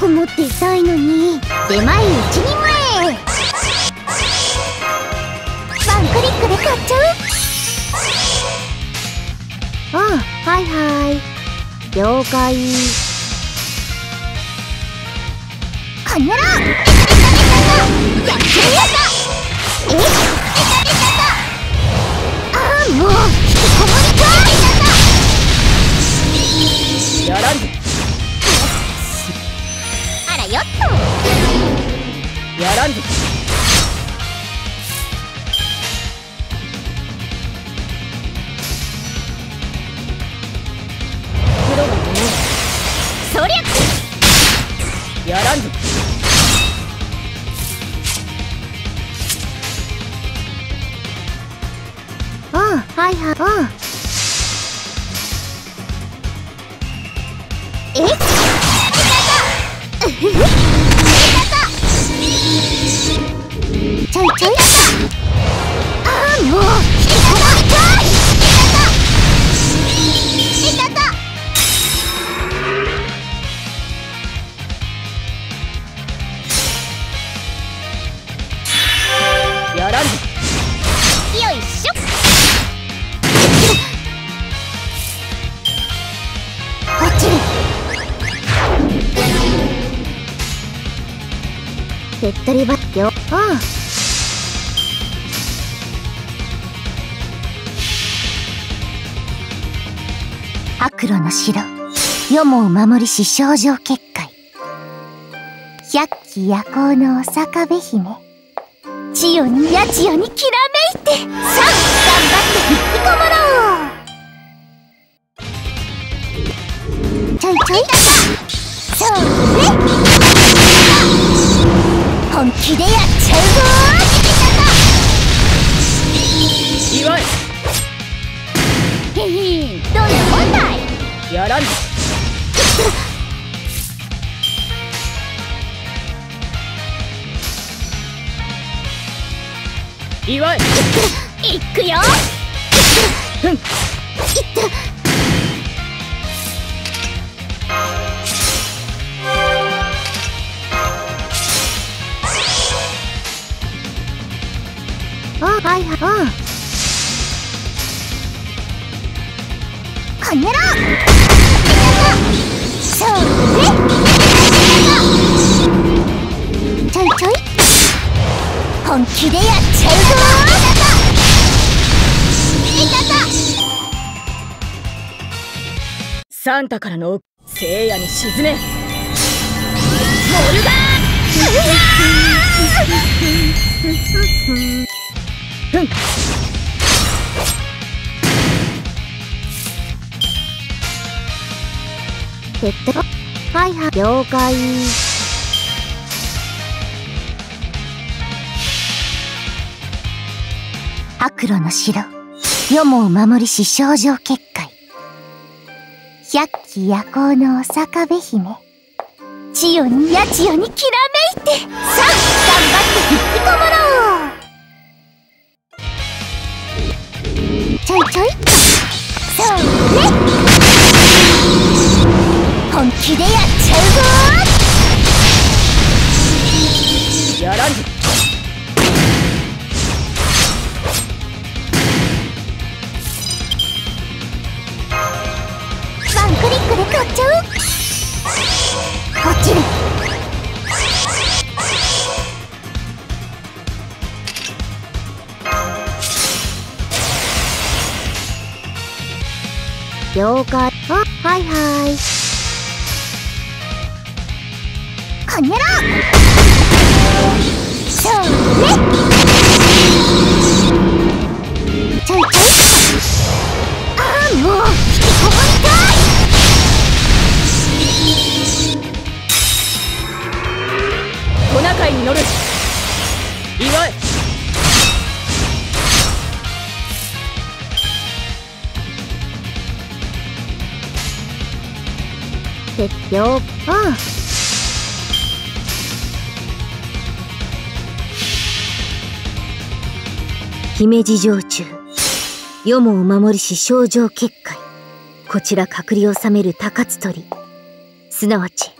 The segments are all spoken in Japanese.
こ持っていたいのに。出前一人前。ワンクリックで買っちゃう？ああはいはい。了解。こんならやっちゃえやああもう引きこもりかやらんぞ。あらよっやらんぞ。プロがねとそりゃやらんぞ。ああはいはいああえっちょいちょい？ああもう手っ取りばよああ悪路の城。世も守りし症状結界。百鬼夜行のお坂部姫。千代にやちよにきらめいて。さあ頑張って引きこもろう。ちょいちょい。そうね。本気でやっちゃうぞ祝えへへどんなもんだいやらんぞ祝えいくよ。ふんあはいうっちゃうぞいたたサンタからの聖夜に沈めモルガふん。ペットはいはい了解。悪路の城世も守りし症状結界。百鬼夜行のお坂部姫。千代にやちよにきらめいて。さあ頑張了解あはいはい。こんな鉄了ああ。姫路城中。世もお守りし症状結界。こちら隔離を治める高津鳥。すなわち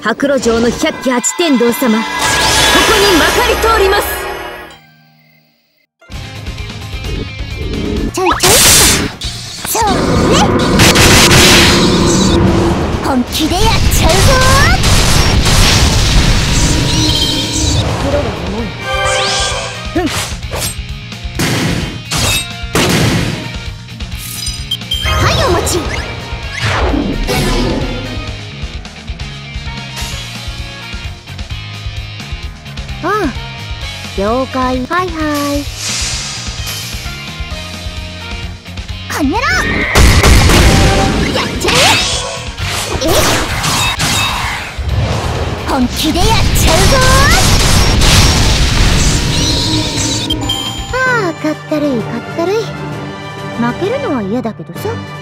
白露城の百鬼八天道様。ここにまかり通ります。ちょいちょい。本気でやっちゃうぞ黒が思うふんはいお待ちうん了解はいはいこんならやっちゃえ本気でやっちゃうぞ。ああかったるいかったるい。負けるのは嫌だけどさ。